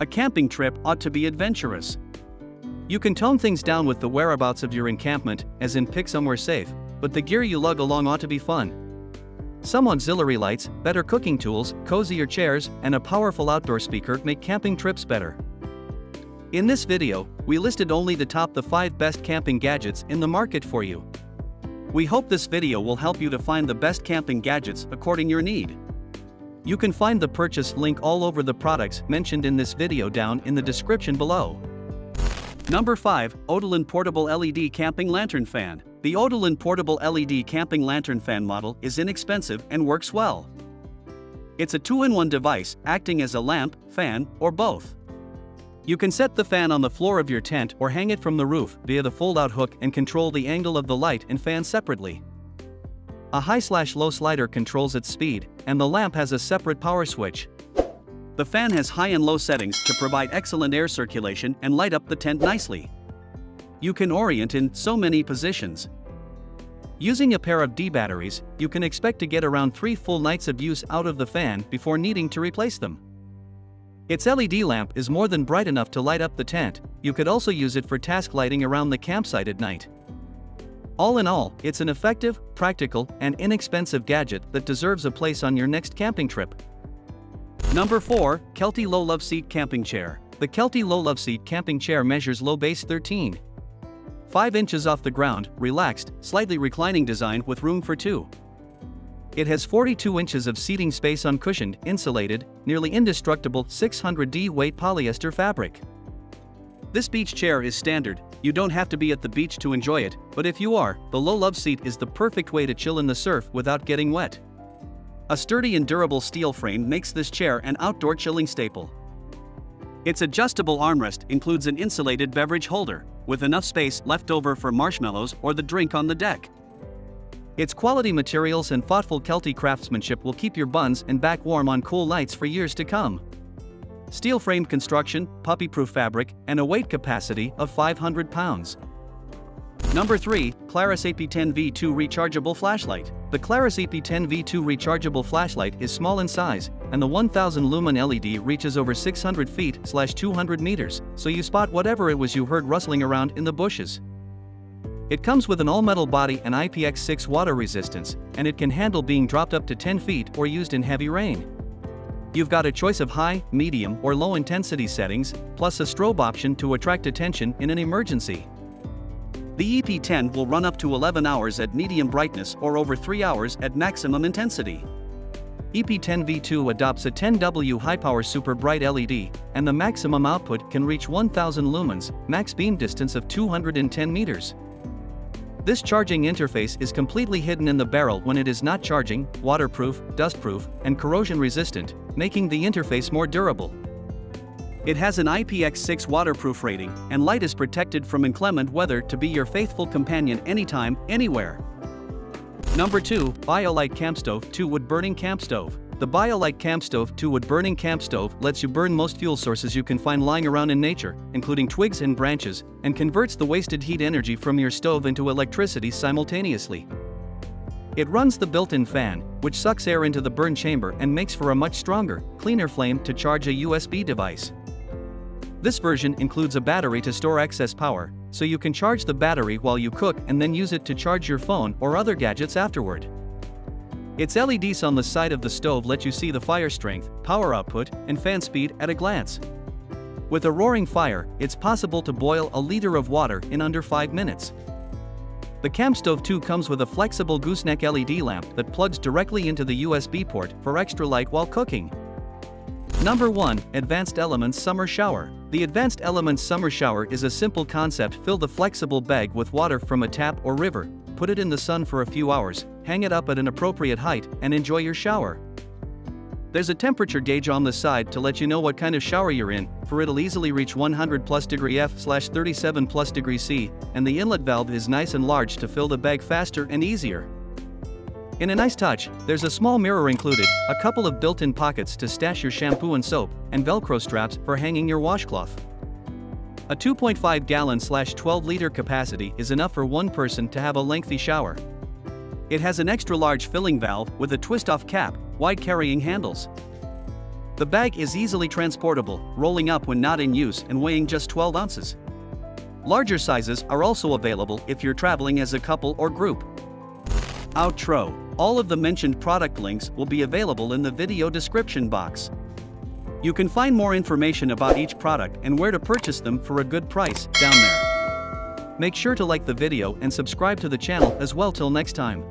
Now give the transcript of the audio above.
A camping trip ought to be adventurous. You can tone things down with the whereabouts of your encampment, as in pick somewhere safe, but the gear you lug along ought to be fun. Some auxiliary lights, better cooking tools, cozier chairs, and a powerful outdoor speaker make camping trips better. In this video, we listed only the top the 5 best camping gadgets in the market for you. We hope this video will help you to find the best camping gadgets according your need. You can find the purchase link all over the products mentioned in this video down in the description below. Number 5, Odoland Portable LED Camping Lantern Fan. The Odoland Portable LED Camping Lantern Fan model is inexpensive and works well. It's a two-in-one device, acting as a lamp, fan, or both. You can set the fan on the floor of your tent or hang it from the roof via the fold-out hook and control the angle of the light and fan separately. A high-slash-low slider controls its speed, and the lamp has a separate power switch. The fan has high and low settings to provide excellent air circulation and light up the tent nicely you can orient in so many positions. Using a pair of D batteries, you can expect to get around 3 full nights of use out of the fan before needing to replace them. Its LED lamp is more than bright enough to light up the tent, you could also use it for task lighting around the campsite at night. All in all, it's an effective, practical, and inexpensive gadget that deserves a place on your next camping trip. Number 4, Kelty Low Love Seat Camping Chair. The Kelty Low Love Seat camping chair measures low base 13, 5 inches off the ground, relaxed, slightly reclining design with room for two. It has 42 inches of seating space on cushioned, insulated, nearly indestructible 600D weight polyester fabric. This beach chair is standard, you don't have to be at the beach to enjoy it, but if you are, the low love seat is the perfect way to chill in the surf without getting wet. A sturdy and durable steel frame makes this chair an outdoor chilling staple. Its adjustable armrest includes an insulated beverage holder, with enough space left over for marshmallows or the drink on the deck. Its quality materials and thoughtful Kelty craftsmanship will keep your buns and back warm on cool nights for years to come. Steel framed construction, puppy proof fabric, and a weight capacity of 500 pounds. Number 3, Klarus EP10 V2 Rechargeable Flashlight. The Klarus EP10 V2 rechargeable flashlight is small in size, and the 1000 lumen LED reaches over 600 feet slash 200 meters, so you spot whatever it was you heard rustling around in the bushes. It comes with an all-metal body and IPX6 water resistance, and it can handle being dropped up to 10 feet or used in heavy rain. You've got a choice of high, medium, or low intensity settings, plus a strobe option to attract attention in an emergency. The EP10 will run up to 11 hours at medium brightness or over 3 hours at maximum intensity. EP10 V2 adopts a 10W high-power super bright LED, and the maximum output can reach 1000 lumens, max beam distance of 210 meters. This charging interface is completely hidden in the barrel when it is not charging, waterproof, dustproof, and corrosion resistant, making the interface more durable. It has an IPX6 waterproof rating, and light is protected from inclement weather to be your faithful companion anytime, anywhere. Number 2, BioLite Camp Stove 2 Wood Burning Camp Stove. The BioLite Camp Stove 2 Wood Burning Camp Stove lets you burn most fuel sources you can find lying around in nature, including twigs and branches, and converts the wasted heat energy from your stove into electricity simultaneously. It runs the built-in fan, which sucks air into the burn chamber and makes for a much stronger, cleaner flame to charge a USB device. This version includes a battery to store excess power, so you can charge the battery while you cook and then use it to charge your phone or other gadgets afterward. Its LEDs on the side of the stove let you see the fire strength, power output, and fan speed at a glance. With a roaring fire, it's possible to boil a liter of water in under 5 minutes. The Camp Stove 2 comes with a flexible gooseneck LED lamp that plugs directly into the USB port for extra light while cooking. Number 1. Advanced Elements Summer Shower. The Advanced Elements Summer Shower is a simple concept fill the flexible bag with water from a tap or river, put it in the sun for a few hours, hang it up at an appropriate height, and enjoy your shower. There's a temperature gauge on the side to let you know what kind of shower you're in, for it'll easily reach 100 plus degree F slash 37 plus degree C, and the inlet valve is nice and large to fill the bag faster and easier. In a nice touch, there's a small mirror included, a couple of built-in pockets to stash your shampoo and soap, and velcro straps for hanging your washcloth. A 2.5 gallon slash 12 liter capacity is enough for one person to have a lengthy shower. It has an extra large filling valve with a twist-off cap, wide carrying handles. The bag is easily transportable, rolling up when not in use and weighing just 12 ounces. Larger sizes are also available if you're traveling as a couple or group. Outro. All of the mentioned product links will be available in the video description box. You can find more information about each product and where to purchase them for a good price down there. Make sure to like the video and subscribe to the channel as well till next time.